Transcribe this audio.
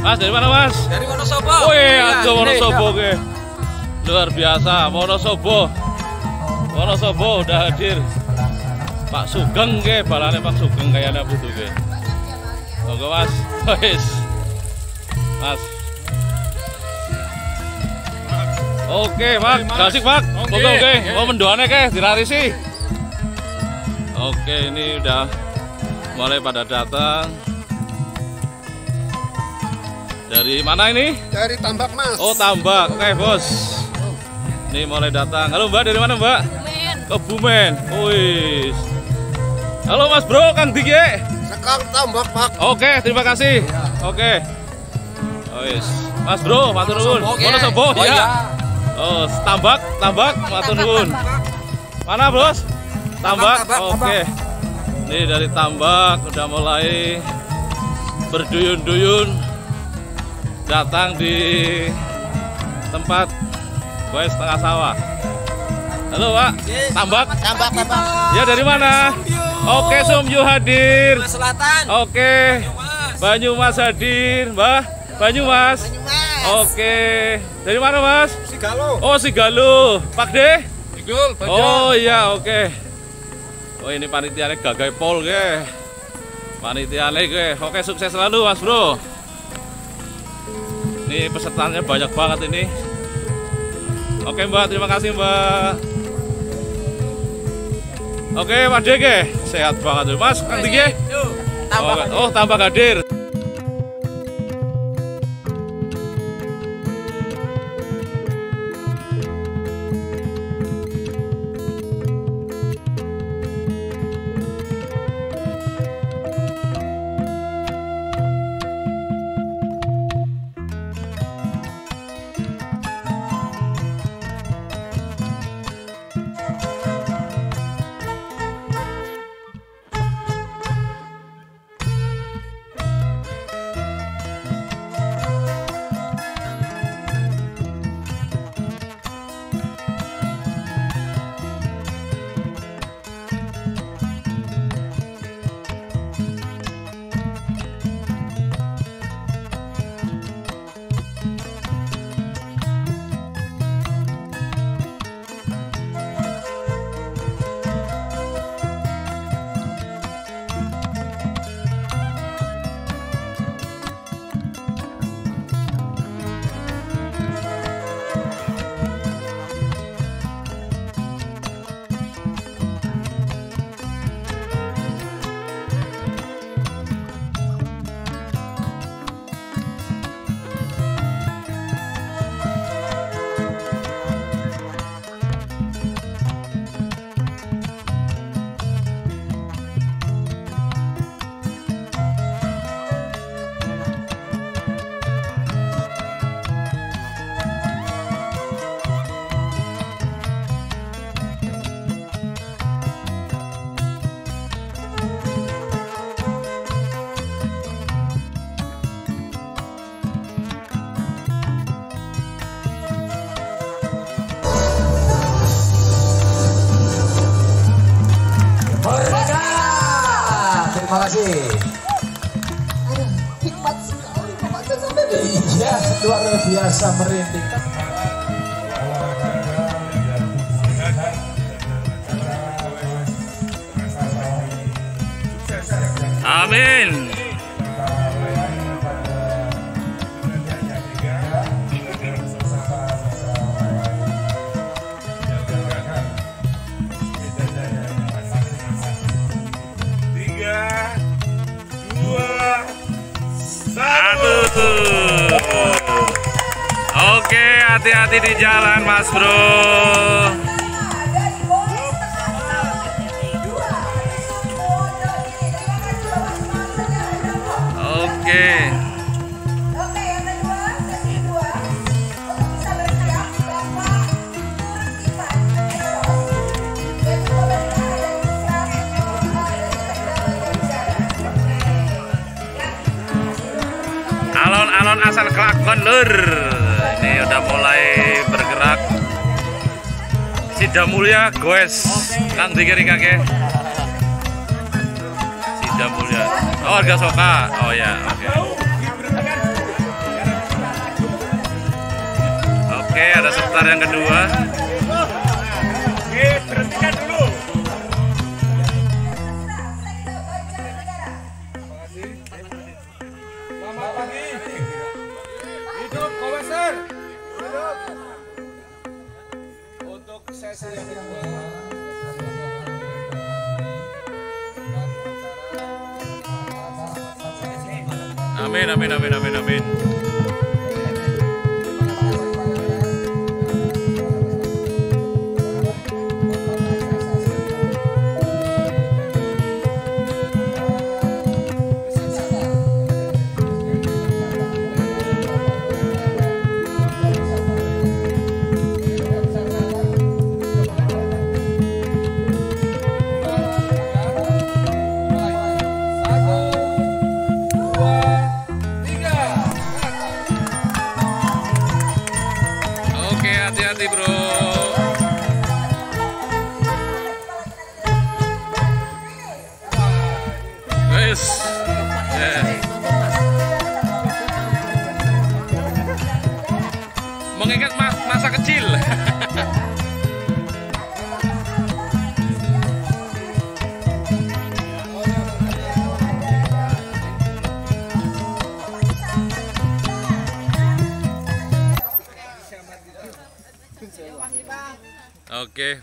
Mas dari mana mas? Dari Wonosobo. Wih, Iya, aja ini. Wonosobo ke. Luar biasa, Wonosobo. Wonosobo udah hadir. Pak Sugeng ke, balane Pak Sugeng kayaknya butuh ke. Monggo mas, wis. Mas. Oke, Pak. Kasih, Pak. Oke. Oke. Mau mendoane ke, dirarisi. Oke, ini udah mulai pada datang. Dari mana ini? Dari Tambak Mas. Oh tambak, oke bos. Ini mulai datang. Halo mbak, dari mana mbak? Kebumen. Wis. Halo mas bro, Kang Dige. Sekang Tambak Pak. Oke, terima kasih. Oke. Wis. Mas bro, matur nuwun. Wonosobo, Wonosobo, Oh, ya. iya. Oh, tambak, tambak, matur nuwun. Mana bos? Tambak. Tambak, tambak, Oke. Ini dari tambak udah mulai berduyun-duyun datang di tempat gue setengah sawah. Halo Pak, tambak. Tambak, tambak. Ya dari mana? Oke, Sumyu hadir. Selatan. Oke, Mas. Banyumas hadir, Mbah. Banyumas. Oke, dari mana Mas? Sigalo. Oh Sigalo, Pak De. Igul, Oh iya, oke. Oh ini panitianya gagai pol ke. Panitianya ke. Oke sukses selalu Mas Bro. Ini pesertanya banyak banget ini. Oke Mbak, terima kasih Mbak. Oke Pak De ke. Sehat banget Mas. Kang. Oh, oh tambah hadir. Terima kasih. Hikmat sekali Bapak sampai. Iya, luar biasa merinding. Amin. Hati-hati di jalan, Mas Bro. Oke. Alon-alon asal kelakon lur. Ini udah mulai bergerak. Sida mulia goes. Kang di kiri kakek. Sida mulia. Oh harga soka. Oh ya, oke. Oke, ada sebentar yang kedua. Berhentikan dulu. Selamat pagi. Hidup Koweser. Untuk sesi yang kedua. Amin, amin, amin, amin, amin. Masa kecil. Oke,